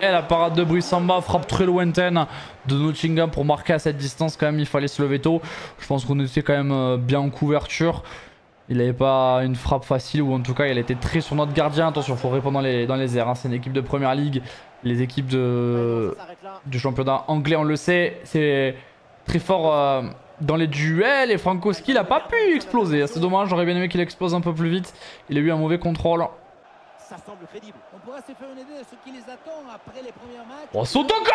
Et la parade de Samba frappe très lointaine de Nottingham pour marquer à cette distance. Quand même, il fallait se lever tôt. Je pense qu'on était quand même euh, bien en couverture. Il n'avait pas une frappe facile ou en tout cas il était très sur notre gardien. Attention, il faut répondre dans les, dans les airs. Hein. C'est une équipe de première ligue. Les équipes de, du championnat anglais, on le sait, c'est très fort euh, dans les duels. Et Frankowski n'a pas pu exploser. C'est dommage, j'aurais bien aimé qu'il explose un peu plus vite. Il a eu un mauvais contrôle. Ça semble crédible. On pourra se faire une idée de ce qui les attend après les premiers matchs. Oh, Sotoka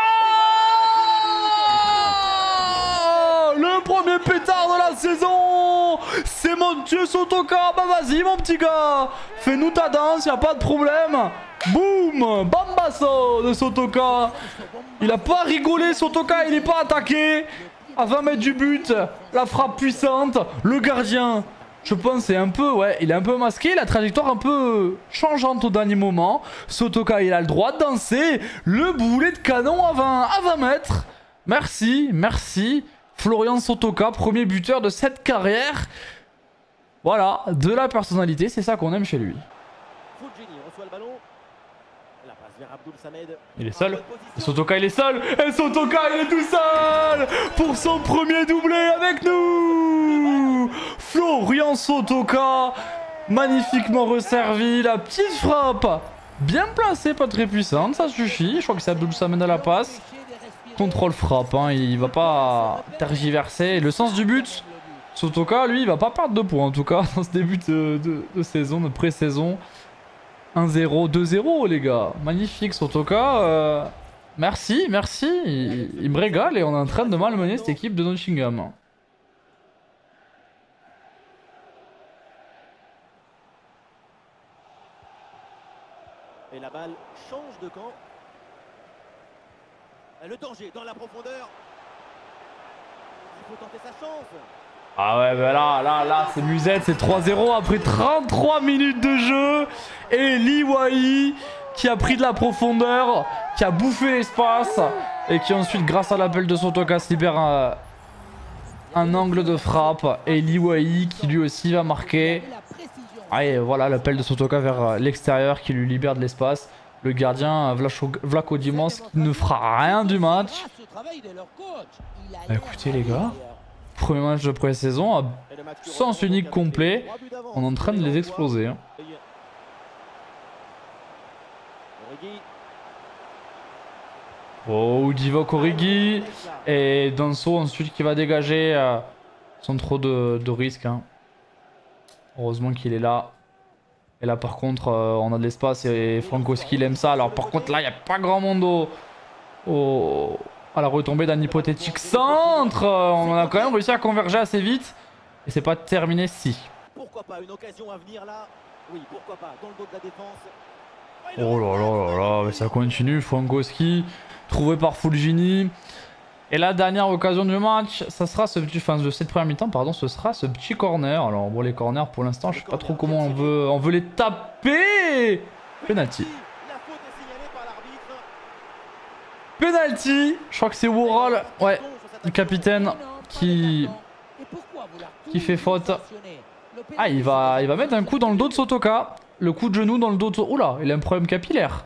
Le premier pétard de la saison. C'est mon dieu Sotoka Bah vas-y mon petit gars. Fais-nous ta danse, y a pas de problème. Boum. Bambasso de Sotoka Il a pas rigolé Sotoka, il est pas attaqué. À 20 mètres du but La frappe puissante. Le gardien je pense c'est un peu, ouais, il est un peu masqué, la trajectoire un peu changeante au dernier moment. Sotoka, il a le droit de danser. Le boulet de canon à 20, à 20 mètres. Merci, merci. Florian Sotoka, premier buteur de cette carrière. Voilà, de la personnalité, c'est ça qu'on aime chez lui. Il est seul. Sotoka, il est seul. Et Sotoka, il est tout seul pour son premier doublé avec nous. Florian Sotoka, magnifiquement resservi. La petite frappe, bien placée, pas très puissante, ça suffit. Je crois que c'est Abdul Samed à la passe. Contrôle frappe, hein. il va pas tergiverser. Le sens du but, Sotoka, lui, il va pas perdre de points en tout cas [laughs] dans ce début de, saison, de pré-saison. 1-0, 2-0 les gars. Magnifique Sotoka. Euh, merci, merci. Il, me régale et on est en train de malmener cette équipe de Nottingham. Et la balle change de camp. Le danger dans la profondeur. Il faut tenter sa chance. Ah ouais, bah là, là, là, c'est musette, c'est 3-0 après 33 minutes de jeu. Et Liwai qui a pris de la profondeur, qui a bouffé l'espace et qui ensuite, grâce à l'appel de Sotoka, se libère un, un angle de frappe. Et Liwai qui lui aussi va marquer. Ah et voilà l'appel de Sotoka vers l'extérieur qui lui libère de l'espace. Le gardien Vlaco Dimos qui ne fera rien du match. Bah écoutez les gars, premier match de pré-saison, sens unique complet, on est en train de les exploser. Hein. Oh, Divock Origi et Danso ensuite qui va dégager euh, sans trop de, risques. Hein. Heureusement qu'il est là. Et là par contre euh, on a de l'espace et Frankowski il aime ça? Alors par contre là il n'y a pas grand monde au, à la retombée d'un hypothétique centre. On a quand même réussi à converger assez vite. Et c'est pas terminé si. Pourquoi pas une occasion à venir là? Oui, pourquoi pas dans le dos de la défense. Oh là là là là, mais ça continue. Frankowski trouvé par Fulgini? Et la dernière occasion du match, ça sera ce petit, enfin de cette première mi-temps, pardon, ce sera ce petit corner. Alors bon, les corners pour l'instant, je sais pas trop comment on veut, on veut les taper. Penalty. Penalty. Je crois que c'est Warhol, ouais, le capitaine qui qui fait faute. Ah, il va, il va mettre un coup dans le dos de Sotoka. Le coup de genou dans le dos de... Oula, il a un problème capillaire.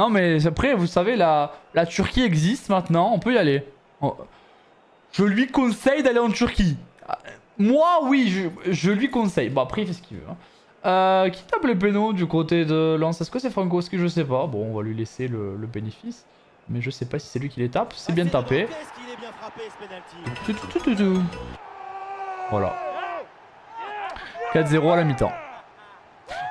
Non mais après vous savez la, la Turquie existe maintenant, on peut y aller. Je lui conseille d'aller en Turquie. Moi oui je, lui conseille. Bon après il fait ce qu'il veut. Hein. Euh, qui tape les pénaux du côté de Lance Est-ce que c'est Frankowski Je sais pas? Bon on va lui laisser le, bénéfice. Mais je sais pas si c'est lui qui les tape. C'est bien tapé. Voilà. 4-0 à la mi-temps.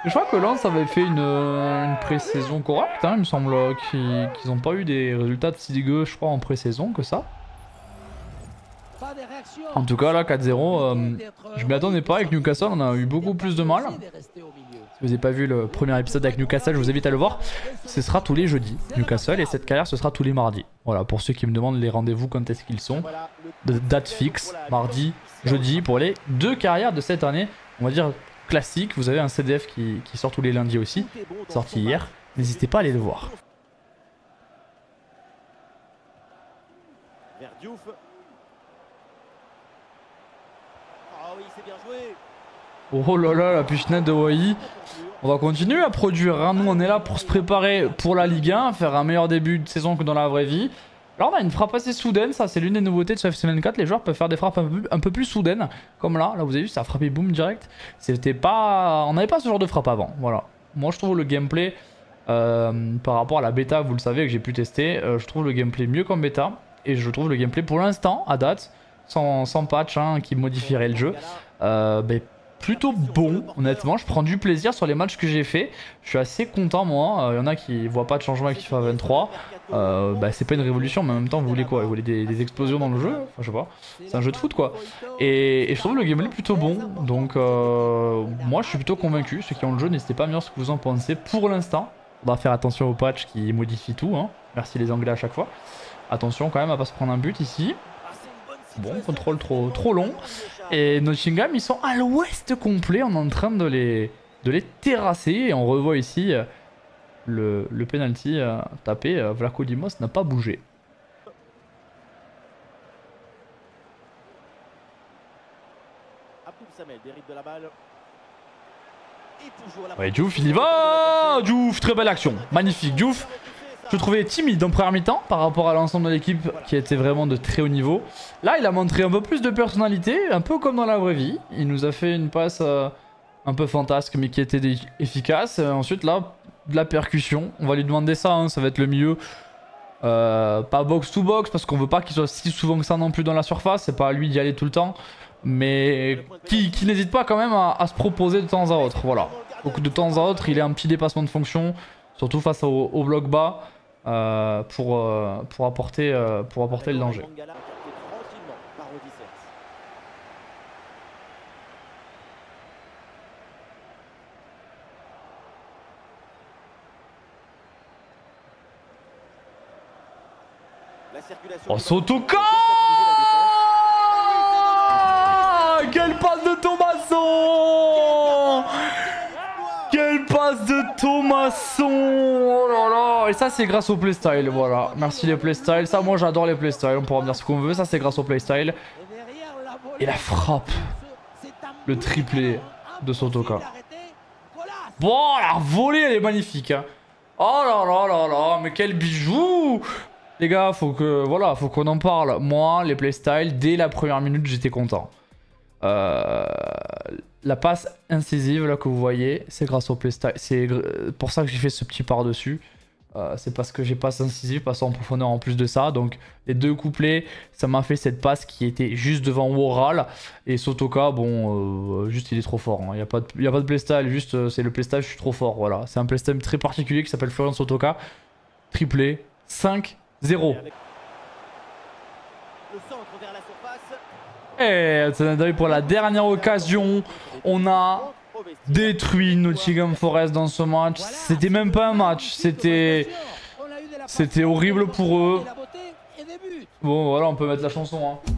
Je crois que Lens avait fait une, une pré-saison correcte, hein, il me semble qu'ils n'ont pas eu des résultats si dégueux, je crois, en pré-saison que ça. En tout cas, là, 4-0, euh, je m'y attendais pas. Avec Newcastle, on a eu beaucoup plus de mal. Si vous n'avez pas vu le premier épisode avec Newcastle, je vous invite à le voir. Ce sera tous les jeudis, Newcastle, et cette carrière, ce sera tous les mardis. Voilà, pour ceux qui me demandent les rendez-vous, quand est-ce qu'ils sont. De date fixe, mardi, jeudi, pour les deux carrières de cette année. On va dire classique. Vous avez un CDF qui, sort tous les lundis aussi, sorti hier. N'hésitez pas à aller le voir. Oh là là, la puchenette de Wai. On va continuer à produire. Hein. Nous, on est là pour se préparer pour la Ligue 1, faire un meilleur début de saison que dans la vraie vie. Alors on a une frappe assez soudaine, ça c'est l'une des nouveautés de ce FC 24, les joueurs peuvent faire des frappes un peu, plus soudaines, comme là, là vous avez vu ça a frappé boom direct, c'était pas... on n'avait pas ce genre de frappe avant, voilà. Moi je trouve le gameplay, euh, par rapport à la bêta, vous le savez que j'ai pu tester, euh, je trouve le gameplay mieux qu'en bêta, et je trouve le gameplay pour l'instant, à date, sans, patch hein, qui modifierait le jeu, euh, ben, plutôt bon, honnêtement. Je prends du plaisir sur les matchs que j'ai fait. Je suis assez content, moi. Il y en a qui voient pas de changement avec FIFA 23. Euh, bah, c'est pas une révolution, mais en même temps, vous voulez quoi? Vous voulez des, explosions dans le jeu? Enfin, je sais pas. C'est un jeu de foot, quoi. Et, je trouve le gameplay plutôt bon. Donc, euh, moi, je suis plutôt convaincu. Ceux qui ont le jeu, n'hésitez pas à me dire ce que vous en pensez. Pour l'instant, on va faire attention au patch qui modifie tout. Hein. Merci les Anglais à chaque fois. Attention quand même à pas se prendre un but ici. Bon, contrôle trop, trop long. Et Nottingham, ils sont à l'ouest complet. On est en train de les, de les terrasser. Et on revoit ici euh, le, le penalty euh, tapé. Euh, Vlaco Dimos n'a pas bougé. Ouais, Diouf, il y va Diouf, très belle action. Magnifique, Diouf. Je trouvais timide en première mi-temps par rapport à l'ensemble de l'équipe qui était vraiment de très haut niveau. Là, il a montré un peu plus de personnalité, un peu comme dans la vraie vie. Il nous a fait une passe euh, un peu fantasque mais qui était efficace. Ensuite, là, de la percussion. On va lui demander ça, hein, ça va être le mieux. Euh, pas box to box parce qu'on veut pas qu'il soit si souvent que ça non plus dans la surface. C'est pas à lui d'y aller tout le temps. Mais qui, n'hésite pas quand même à, se proposer de temps à autre. Voilà. Donc de temps à autre, il a un petit dépassement de fonction. Surtout face au, au bloc bas. Euh, pour, euh, pour, apporter, euh, pour apporter le danger. Oh, Sotoka Thomasson Quelle passe de Thomasson Oh là là Et ça c'est grâce au playstyle, voilà. Merci les playstyles. Ça moi j'adore les playstyles, on pourra me dire ce qu'on veut. Ça c'est grâce au playstyle. Et la frappe. Le triplé de Sotoka. Bon, la volée elle est magnifique. Hein. Oh là là là là, mais quel bijou Les gars, faut que voilà, faut qu'on en parle. Moi, les playstyles, dès la première minute, j'étais content. Euh, la passe incisive là que vous voyez, c'est grâce au playstyle. C'est pour ça que j'ai fait ce petit par-dessus. Euh, c'est parce que j'ai passe incisive, passe en profondeur en plus de ça. Donc les deux couplets, ça m'a fait cette passe qui était juste devant Woral. Et Sotoka, bon, euh, juste il est trop fort. Il hein. n'y a, pas de, a pas de playstyle, juste c'est le playstyle, je suis trop fort. Voilà, c'est un playstyle très particulier qui s'appelle Florian Sotoka. Triplé, 5-0. Et pour la dernière occasion, on a détruit Nottingham Forest dans ce match. C'était même pas un match, c'était c'était horrible pour eux. Bon voilà, on peut mettre la chanson. Hein.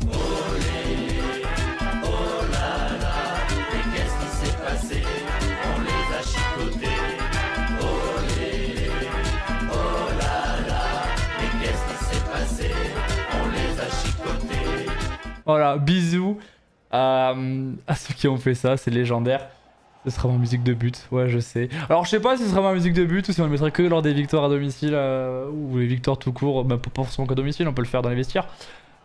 Voilà, bisous euh, [laughs] à ceux qui ont fait ça, c'est légendaire. Ce sera ma musique de but, ouais je sais. Alors je sais pas si ce sera ma musique de but ou si on le mettrait que lors des victoires à domicile euh, ou les victoires tout court, bah, pas forcément qu'à domicile, on peut le faire dans les vestiaires.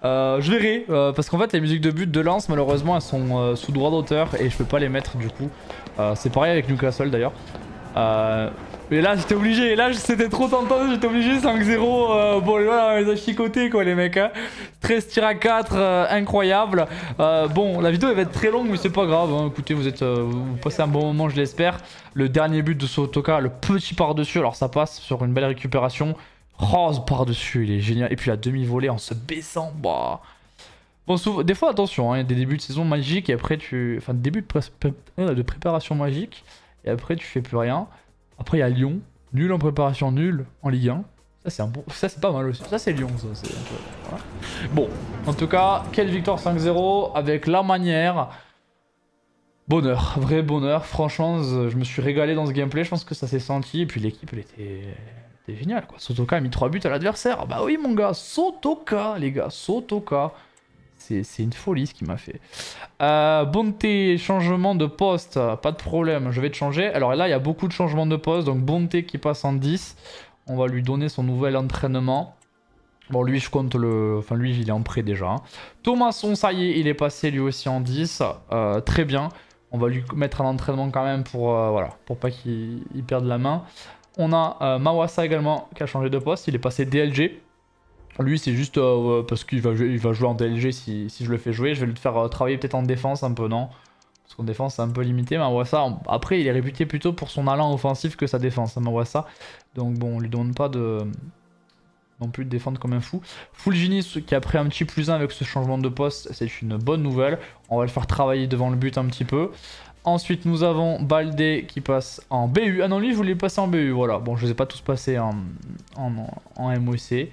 Euh, je verrai, parce qu'en fait les musiques de but de lance malheureusement elles sont sous droit d'auteur et je peux pas les mettre du coup. c'est pareil avec Newcastle d'ailleurs. Mais là j'étais obligé, là c'était trop tentant, j'étais obligé 5-0. Euh, bon voilà, on les a chicotés quoi les mecs. Hein. 13 tirs à 4, euh, incroyable. Euh, bon, la vidéo elle va être très longue mais c'est pas grave. Hein. Écoutez, vous êtes vous passez un bon moment, je l'espère. Le dernier but de Sotoka, le petit par-dessus, alors ça passe sur une belle récupération. Rose par-dessus, il est génial. Et puis la demi-volée en se baissant, bah... Bon, des fois, attention, hein, il y a des débuts de saison magiques et après tu... Enfin, début de, de préparation magique et après tu fais plus rien. Après, il y a Lyon. Nul en préparation, nul en Ligue 1. Ça, c'est bon... pas mal aussi. Ça, c'est Lyon, ça. Bon, en tout cas, quelle victoire 5-0 avec la manière. Bonheur, vrai bonheur. Franchement, je me suis régalé dans ce gameplay. Je pense que ça s'est senti. Et puis l'équipe, elle était... était géniale, quoi. Sotoka a mis 3 buts à l'adversaire. Bah oui, mon gars, Sotoka, les gars, Sotoka. C'est une folie ce qu'il m'a fait. Euh, Bonté, changement de poste, pas de problème, je vais te changer. Alors là, il y a beaucoup de changements de poste, donc Bonté qui passe en 10. On va lui donner son nouvel entraînement. Bon, lui, je compte le... Enfin, lui, il est en prêt déjà. Hein. Thomasson, ça y est, il est passé lui aussi en 10. Euh, très bien. On va lui mettre un entraînement quand même pour, euh, voilà, pour pas qu'il perde la main. On a euh, Mawasa également qui a changé de poste. Il est passé DLG. Lui, c'est juste euh, parce qu'il va, jouer, va en DLG si, je le fais jouer. Je vais le faire euh, travailler peut-être en défense un peu, non? Parce qu'en défense, c'est un peu limité. Mais ça, après, il est réputé plutôt pour son allant offensif que sa défense, hein, ça. Donc bon, on lui demande pas de non plus de défendre comme un fou. Fulgini qui a pris un petit plus 1 avec ce changement de poste, c'est une bonne nouvelle. On va le faire travailler devant le but un petit peu. Ensuite, nous avons Baldé qui passe en BU. Ah non, lui, je voulais passer en BU, voilà. Bon, je ne les ai pas tous passés en, en, en MOC.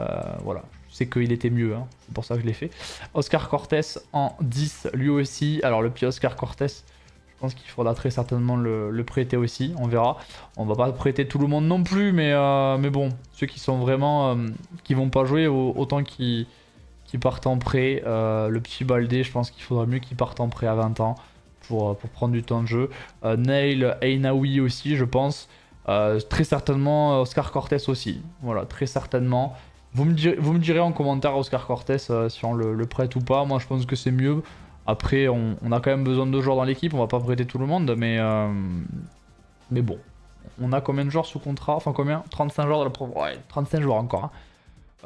Euh, voilà, sais qu'il était mieux, hein. c'est pour ça que je l'ai fait. Oscar Cortés en 10, lui aussi. Alors le petit Oscar Cortés, je pense qu'il faudra très certainement le, prêter aussi, on verra. On va pas prêter tout le monde non plus, mais, euh, mais bon, ceux qui sont vraiment, euh, qui vont pas jouer, autant qu'ils qui partent en prêt. le petit Baldé, je pense qu'il faudra mieux qu'il parte en prêt à 20 ans pour, pour prendre du temps de jeu. Nail, Einaoui aussi, je pense. très certainement Oscar Cortés aussi. Voilà, très certainement. Vous me, direz, en commentaire Oscar Cortés euh, si on le, prête ou pas. Moi je pense que c'est mieux. Après on, a quand même besoin de joueurs dans l'équipe. On va pas prêter tout le monde. Mais, euh, mais bon. On a combien de joueurs sous contrat? Enfin combien? 35 joueurs dans la Ouais 35 joueurs encore. Hein.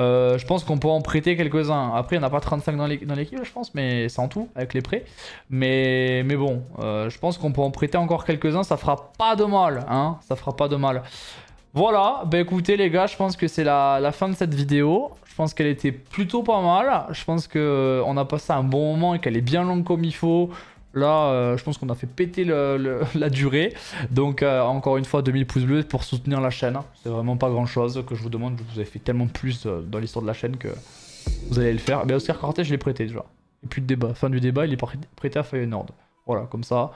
Euh, je pense qu'on peut en prêter quelques-uns. Après, il n'y en a pas 35 dans l'équipe, je pense, mais c'est en tout, avec les prêts. Mais, mais bon, je pense qu'on peut en prêter encore quelques-uns. Ça fera pas de mal, hein. Ça fera pas de mal. Voilà, bah écoutez les gars, je pense que c'est la, fin de cette vidéo. Je pense qu'elle était plutôt pas mal. Je pense qu'on euh, a passé un bon moment et qu'elle est bien longue comme il faut. Là, euh, je pense qu'on a fait péter [laughs] la durée. Donc, euh, encore une fois, 2000 pouces bleus pour soutenir la chaîne. C'est vraiment pas grand chose que je vous demande. Vous avez fait tellement plus dans l'histoire de la chaîne que vous allez le faire. Mais Oscar Cortés, je l'ai prêté déjà. Et plus de débat. Fin du débat, il est prêté à Feyenoord. Voilà, comme ça.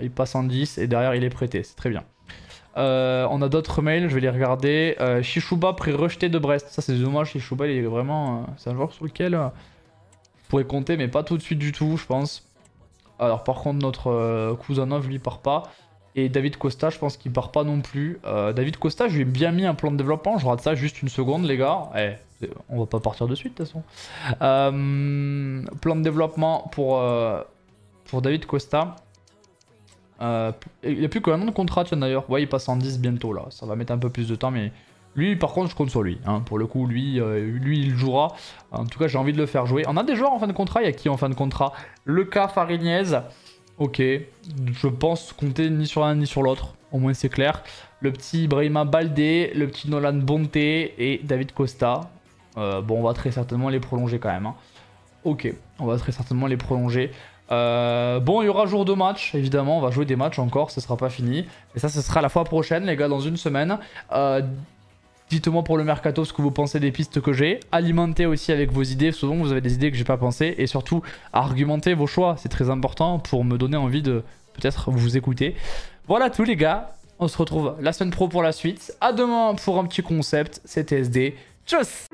Il passe en 10 et derrière il est prêté. C'est très bien. Euh, on a d'autres mails, je vais les regarder. Euh, Shishuba pré rejeté de Brest. Ça c'est dommage, Shishuba il est vraiment... c'est un joueur sur lequel je pourrais compter, mais pas tout de suite du tout, je pense. Alors par contre notre Kuzanov lui part pas. Et David Costa, je pense qu'il part pas non plus. David Costa, je lui ai bien mis un plan de développement. Je rate ça juste une seconde, les gars. Eh, on va pas partir de suite, de toute façon. plan de développement pour, pour David Costa. Euh, il n'y a plus qu'un an de contrat, tiens d'ailleurs. Ouais, il passe en 10 bientôt là. Ça va mettre un peu plus de temps, mais lui, par contre, je compte sur lui. Hein. Pour le coup, lui, euh, lui, il jouera. En tout cas, j'ai envie de le faire jouer. On a des joueurs en fin de contrat. Il y a qui en fin de contrat? Le cas. Ok. Je pense compter ni sur l'un ni sur l'autre. Au moins, c'est clair. Le petit Brahima Baldé, le petit Nolan Bonte et David Costa. Euh, bon, on va très certainement les prolonger quand même. Hein. Ok, on va très certainement les prolonger. Euh, bon, il y aura jour de match, évidemment, on va jouer des matchs encore, ce sera pas fini. Et ça, ce sera la fois prochaine, les gars, dans une semaine. Euh, dites-moi pour le mercato ce que vous pensez des pistes que j'ai. Alimentez aussi avec vos idées, souvent vous avez des idées que j'ai pas pensé. Et surtout, argumentez vos choix, c'est très important pour me donner envie de peut-être vous écouter. Voilà tout les gars, on se retrouve la semaine pro pour la suite. À demain pour un petit concept, c'était SD. Tchuss